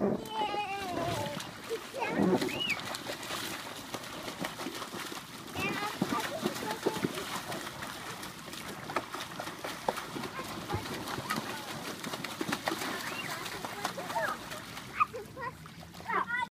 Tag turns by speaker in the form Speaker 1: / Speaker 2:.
Speaker 1: Yeah.